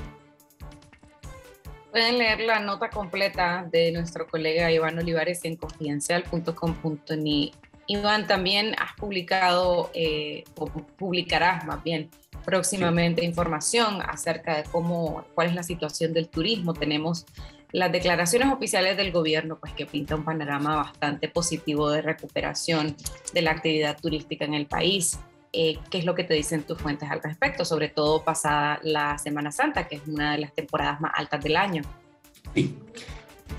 [SPEAKER 1] Pueden leer la nota completa de nuestro colega Iván Olivares en confidencial.com.ni. Iván, también has publicado, eh, o publicarás más bien, próximamente información acerca de cómo, cuál es la situación del turismo. Tenemos las declaraciones oficiales del gobierno, pues que pinta un panorama bastante positivo de recuperación de la actividad turística en el país. Eh, ¿Qué es lo que te dicen tus fuentes al respecto? Sobre todo pasada la Semana Santa, que es una de las temporadas más altas del año.
[SPEAKER 3] Sí.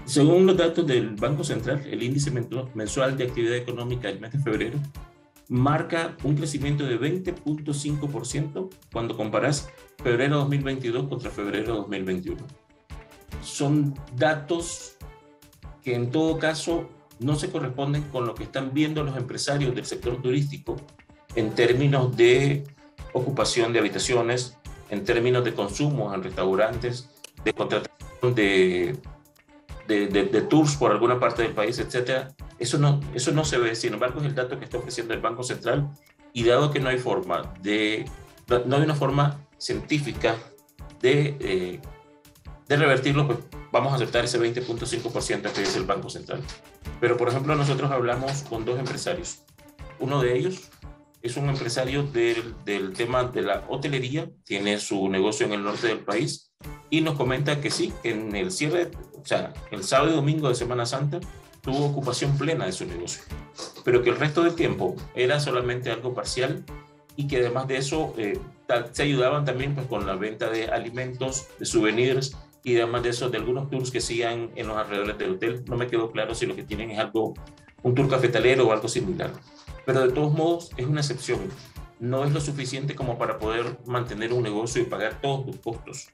[SPEAKER 3] Según los datos del Banco Central, el índice mensual de actividad económica del mes de febrero marca un crecimiento de 20.5% cuando comparas febrero 2022 contra febrero 2021 son datos que en todo caso no se corresponden con lo que están viendo los empresarios del sector turístico en términos de ocupación de habitaciones, en términos de consumo en restaurantes, de contratación de, de, tours por alguna parte del país, etc. Eso no, eso no se ve, sin embargo es el dato que está ofreciendo el Banco Central y dado que no hay forma de, no hay una forma científica de eh, de revertirlo, pues vamos a aceptar ese 20.5% que dice el Banco Central. Pero, por ejemplo, nosotros hablamos con dos empresarios. Uno de ellos es un empresario del, tema de la hotelería, tiene su negocio en el norte del país y nos comenta que sí, que en el cierre, o sea, el sábado y domingo de Semana Santa, tuvo ocupación plena de su negocio, pero que el resto del tiempo era solamente algo parcial y que además de eso eh, se ayudaban también pues, con la venta de alimentos, de souvenirs y además de eso, de algunos tours que sigan en los alrededores del hotel. No me quedó claro si lo que tienen es algo, un tour cafetalero o algo similar. Pero de todos modos, es una excepción. No es lo suficiente como para poder mantener un negocio y pagar todos tus costos.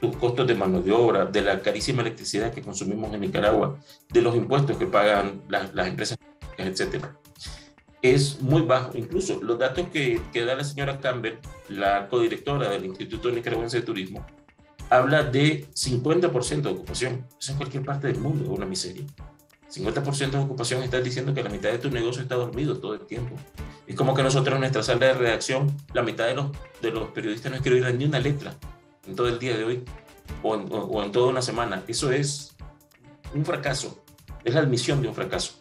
[SPEAKER 3] Tus costos de mano de obra, de la carísima electricidad que consumimos en Nicaragua, de los impuestos que pagan las, las empresas, etc. Es muy bajo. Incluso los datos que, que da la señora Campbell, la codirectora del Instituto Nicaragüense de Turismo, habla de 50% de ocupación. Eso en cualquier parte del mundo es una miseria. 50% de ocupación estás diciendo que la mitad de tu negocio está dormido todo el tiempo. Es como que nosotros en nuestra sala de redacción, la mitad de los, de los periodistas no escribieran ni una letra en todo el día de hoy o en, o en toda una semana. Eso es un fracaso, es la admisión de un fracaso.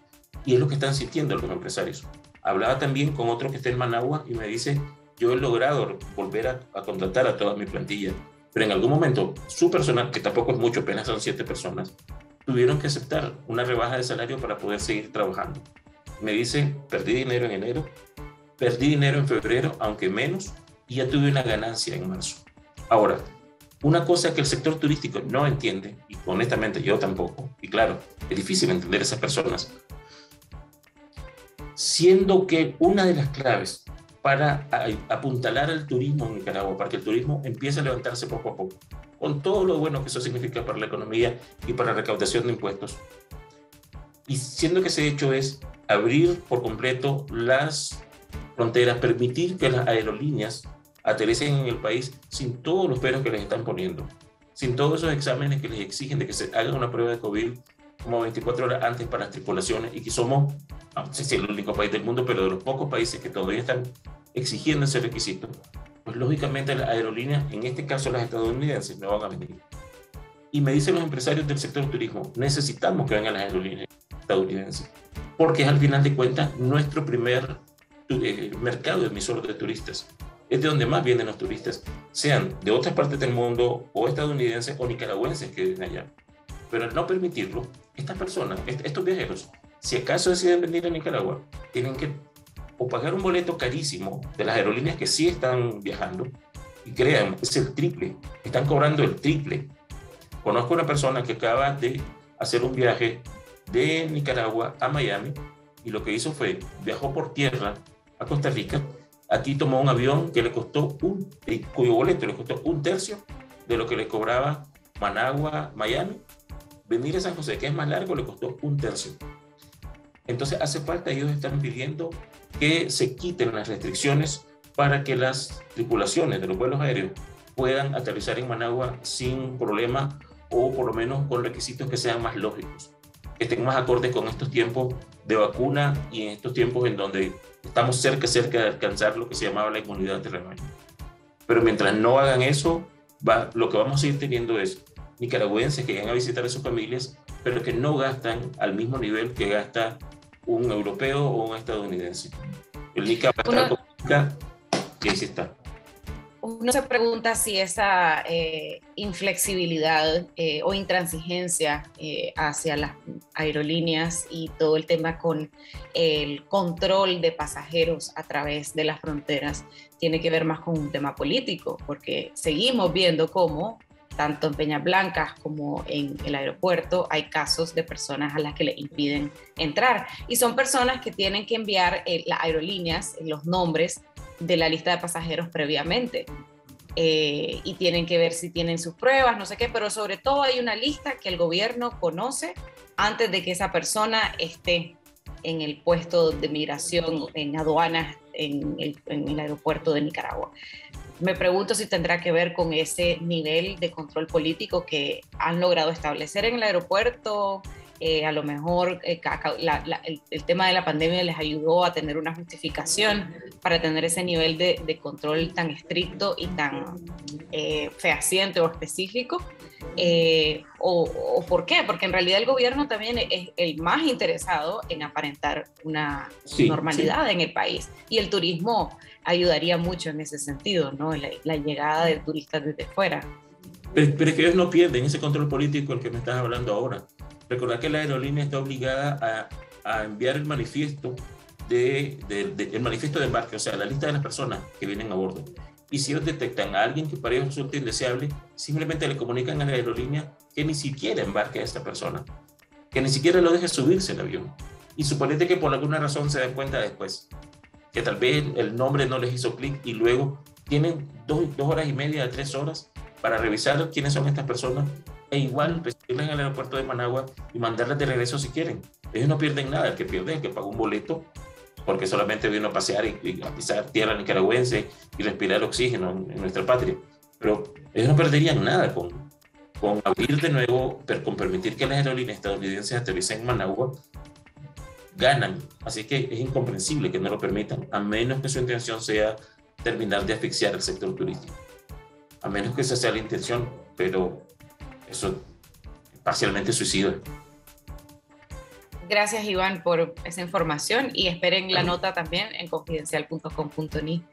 [SPEAKER 3] Y es lo que están sintiendo los empresarios. Hablaba también con otro que está en Managua y me dice, yo he logrado volver a, a contratar a toda mi plantilla pero en algún momento su personal, que tampoco es mucho, apenas son siete personas, tuvieron que aceptar una rebaja de salario para poder seguir trabajando. Me dice, perdí dinero en enero, perdí dinero en febrero, aunque menos, y ya tuve una ganancia en marzo. Ahora, una cosa que el sector turístico no entiende, y honestamente yo tampoco, y claro, es difícil entender a esas personas, siendo que una de las claves para apuntalar al turismo en Nicaragua, para que el turismo empiece a levantarse poco a poco, con todo lo bueno que eso significa para la economía y para la recaudación de impuestos. Y siendo que ese hecho es abrir por completo las fronteras, permitir que las aerolíneas aterricen en el país sin todos los peros que les están poniendo, sin todos esos exámenes que les exigen de que se hagan una prueba de COVID como 24 horas antes para las tripulaciones y que somos, no sé si el único país del mundo, pero de los pocos países que todavía están exigiendo ese requisito, pues lógicamente las aerolíneas, en este caso las estadounidenses, no van a venir. Y me dicen los empresarios del sector turismo, necesitamos que vengan las aerolíneas estadounidenses, porque es al final de cuentas nuestro primer eh, mercado emisor de turistas. Es de donde más vienen los turistas, sean de otras partes del mundo o estadounidenses o nicaragüenses que vienen allá. Pero al no permitirlo, estas personas, estos viajeros, si acaso deciden venir a Nicaragua, tienen que o pagar un boleto carísimo de las aerolíneas que sí están viajando, y crean, es el triple, están cobrando el triple. Conozco una persona que acaba de hacer un viaje de Nicaragua a Miami y lo que hizo fue viajó por tierra a Costa Rica. Aquí tomó un avión que le costó un, eh, cuyo boleto le costó un tercio de lo que le cobraba Managua, Miami. Venir a San José, que es más largo, le costó un tercio. Entonces hace falta, ellos están pidiendo que se quiten las restricciones para que las tripulaciones de los vuelos aéreos puedan aterrizar en Managua sin problema o por lo menos con requisitos que sean más lógicos, que estén más acordes con estos tiempos de vacuna y en estos tiempos en donde estamos cerca, cerca de alcanzar lo que se llamaba la inmunidad de rebaño. Pero mientras no hagan eso, va, lo que vamos a ir teniendo es nicaragüenses que llegan a visitar a sus familias, pero que no gastan al mismo nivel que gasta un europeo o un estadounidense. El NICA va a estar y ahí sí está.
[SPEAKER 1] Uno se pregunta si esa eh, inflexibilidad eh, o intransigencia eh, hacia las aerolíneas y todo el tema con el control de pasajeros a través de las fronteras tiene que ver más con un tema político, porque seguimos viendo cómo tanto en Peñas Blancas como en el aeropuerto hay casos de personas a las que le impiden entrar. Y son personas que tienen que enviar eh, las aerolíneas, eh, los nombres de la lista de pasajeros previamente. Eh, y tienen que ver si tienen sus pruebas, no sé qué, pero sobre todo hay una lista que el gobierno conoce antes de que esa persona esté en el puesto de migración, en aduanas, en el, en el aeropuerto de Nicaragua me pregunto si tendrá que ver con ese nivel de control político que han logrado establecer en el aeropuerto. Eh, a lo mejor eh, el, tema de la pandemia les ayudó a tener una justificación para tener ese nivel de, control tan estricto y tan eh, fehaciente o específico. O, por qué? Porque en realidad el gobierno también es el más interesado en aparentar una normalidad en el país. Y el turismo ayudaría mucho en ese sentido, ¿no? La, llegada de turistas desde fuera.
[SPEAKER 3] Pero, es que ellos no pierden ese control político del que me estás hablando ahora. Recordar que la aerolínea está obligada a, a enviar el manifiesto de, el manifiesto de embarque, o sea, la lista de las personas que vienen a bordo. Y si ellos detectan a alguien que para ellos resulta indeseable, simplemente le comunican a la aerolínea que ni siquiera embarque a esta persona, que ni siquiera lo deje subirse el avión. Y suponete que por alguna razón se den cuenta después que tal vez el nombre no les hizo clic y luego tienen dos, horas y media, tres horas para revisar quiénes son estas personas e igual recibirlas en el aeropuerto de Managua y mandarlas de regreso si quieren. Ellos no pierden nada, el que pierde es el que pagó un boleto porque solamente vino a pasear y, a pisar tierra nicaragüense y respirar oxígeno en, nuestra patria. Pero ellos no perderían nada con, con abrir de nuevo, con permitir que las aerolíneas estadounidenses aterricen en Managua ganan. Así que es incomprensible que no lo permitan, a menos que su intención sea terminar de asfixiar el sector turístico. A menos que esa sea la intención, pero eso es parcialmente suicida.
[SPEAKER 1] Gracias, Iván, por esa información y esperen la nota también en confidencial.com.ni.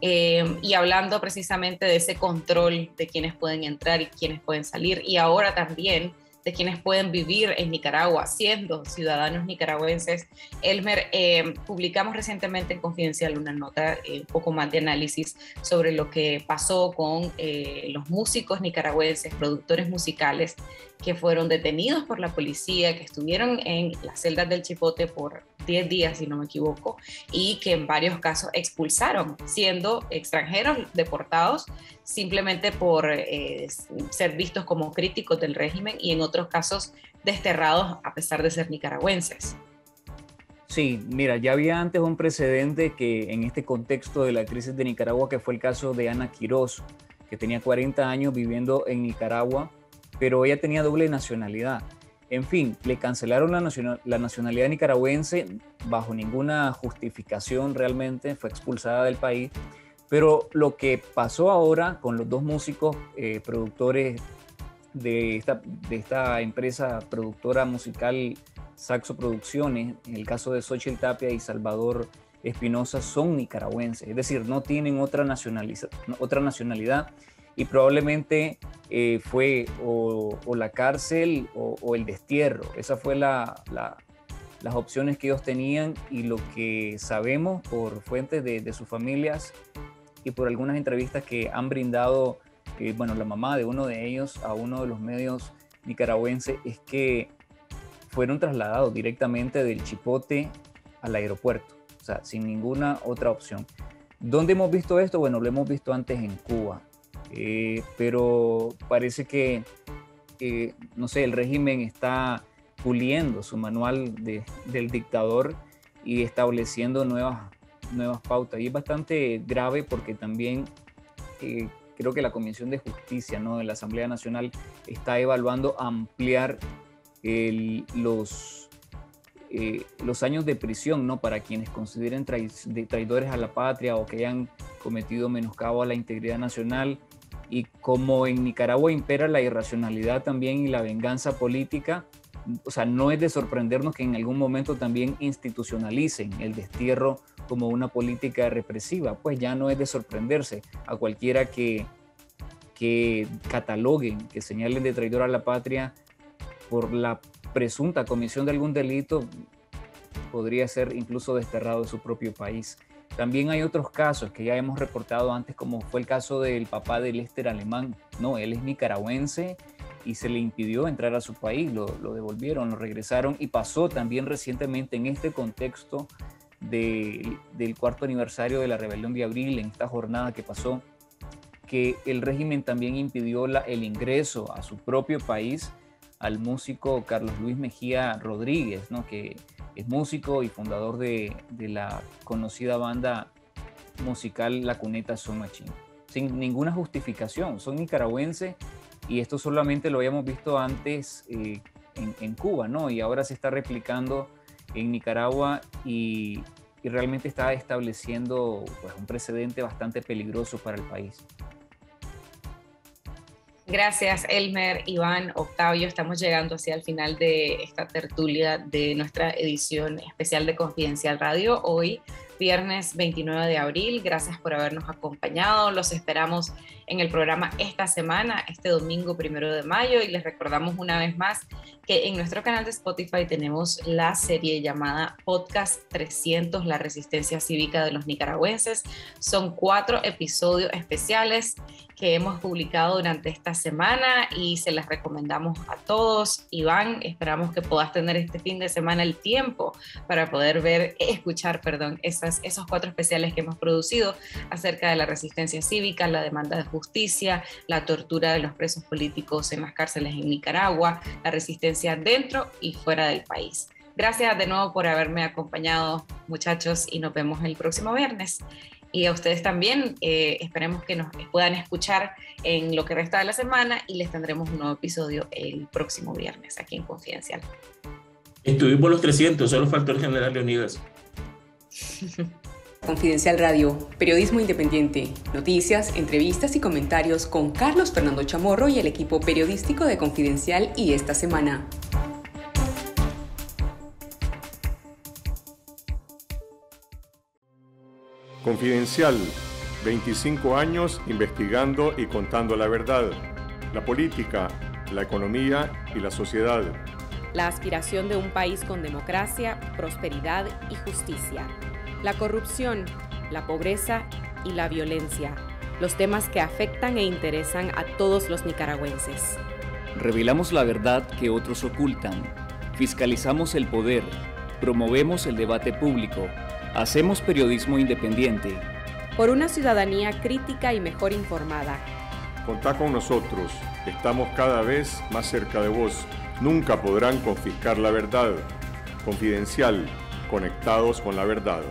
[SPEAKER 1] Eh, y hablando precisamente de ese control de quienes pueden entrar y quienes pueden salir, y ahora también de quienes pueden vivir en Nicaragua siendo ciudadanos nicaragüenses. Elmer, eh, publicamos recientemente en Confidencial una nota, eh, un poco más de análisis sobre lo que pasó con eh, los músicos nicaragüenses, productores musicales que fueron detenidos por la policía, que estuvieron en las celdas del Chipote por 10 días, si no me equivoco, y que en varios casos expulsaron, siendo extranjeros deportados simplemente por eh, ser vistos como críticos del régimen y en otros casos desterrados a pesar de ser nicaragüenses.
[SPEAKER 2] Sí, mira, ya había antes un precedente que en este contexto de la crisis de Nicaragua, que fue el caso de Ana Quiroz, que tenía 40 años viviendo en Nicaragua pero ella tenía doble nacionalidad. En fin, le cancelaron la, nacionalidad nicaragüense bajo ninguna justificación realmente, fue expulsada del país. Pero lo que pasó ahora con los dos músicos eh, productores de esta, de esta empresa productora musical Saxo Producciones, en el caso de Xochitl Tapia y Salvador Espinosa, son nicaragüenses, es decir, no tienen otra, otra nacionalidad y probablemente eh, fue o, la cárcel o, el destierro. Esas fue la, las opciones que ellos tenían y lo que sabemos por fuentes de, de, sus familias y por algunas entrevistas que han brindado, eh, bueno, la mamá de uno de ellos a uno de los medios nicaragüenses es que fueron trasladados directamente del Chipote al aeropuerto, o sea, sin ninguna otra opción. ¿Dónde hemos visto esto? Bueno, lo hemos visto antes en Cuba, eh, pero parece que, eh, no sé, el régimen está puliendo su manual del dictador y estableciendo nuevas, nuevas pautas. Y es bastante grave porque también eh, creo que la Comisión de Justicia ¿no? de la Asamblea Nacional está evaluando ampliar los, los años de prisión ¿no? para quienes consideren traidores a la patria o que hayan cometido menoscabo a la integridad nacional y como en Nicaragua impera la irracionalidad también y la venganza política, o sea, no es de sorprendernos que en algún momento también institucionalicen el destierro como una política represiva, pues ya no es de sorprenderse a cualquiera que, que cataloguen, que señalen de traidor a la patria por la presunta comisión de algún delito, podría ser incluso desterrado de su propio país. También hay otros casos que ya hemos reportado antes, como fue el caso del papá de Lester Alemán. No, él es nicaragüense y se le impidió entrar a su país, lo, devolvieron, lo regresaron y pasó también recientemente en este contexto del cuarto aniversario de la rebelión de abril, en esta jornada que pasó, que el régimen también impidió el ingreso a su propio país al músico Carlos Luis Mejía Rodríguez, ¿no? que es músico y fundador de, la conocida banda musical La Cuneta Son Machine. Sin ninguna justificación, son nicaragüenses y esto solamente lo habíamos visto antes eh, en, Cuba, ¿no? Y ahora se está replicando en Nicaragua y, y realmente está estableciendo pues, un precedente bastante peligroso para el país.
[SPEAKER 1] Gracias, Elmer, Iván, Octavio. Estamos llegando hacia el final de esta tertulia de nuestra edición especial de Confidencial Radio. Hoy, viernes 29 de abril. Gracias por habernos acompañado. Los esperamos en el programa esta semana, este domingo primero de mayo. Y les recordamos una vez más que en nuestro canal de Spotify tenemos la serie llamada Podcast 300, la resistencia cívica de los nicaragüenses. Son cuatro episodios especiales que hemos publicado durante esta semana y se las recomendamos a todos. Iván, esperamos que puedas tener este fin de semana el tiempo para poder ver, escuchar, perdón, esas, esos cuatro especiales que hemos producido acerca de la resistencia cívica, la demanda de justicia, la tortura de los presos políticos en las cárceles en Nicaragua, la resistencia dentro y fuera del país. Gracias de nuevo por haberme acompañado, muchachos, y nos vemos el próximo viernes y a ustedes también. Eh, esperemos que nos puedan escuchar en lo que resta de la semana y les tendremos un nuevo episodio el próximo viernes aquí en Confidencial.
[SPEAKER 3] Estuvimos los 300, solo faltó el general Leonidas.
[SPEAKER 5] Confidencial Radio, periodismo independiente, noticias, entrevistas y comentarios con Carlos Fernando Chamorro y el equipo periodístico de Confidencial y esta semana.
[SPEAKER 6] Confidencial, 25 años investigando y contando la verdad, la política, la economía y la sociedad.
[SPEAKER 5] La aspiración de un país con democracia, prosperidad y justicia. La corrupción, la pobreza y la violencia. Los temas que afectan e interesan a todos los nicaragüenses.
[SPEAKER 2] Revelamos la verdad que otros ocultan. Fiscalizamos el poder. Promovemos el debate público Hacemos periodismo independiente.
[SPEAKER 5] Por una ciudadanía crítica y mejor informada.
[SPEAKER 6] Contá con nosotros, estamos cada vez más cerca de vos. Nunca podrán confiscar la verdad. Confidencial, conectados con la verdad.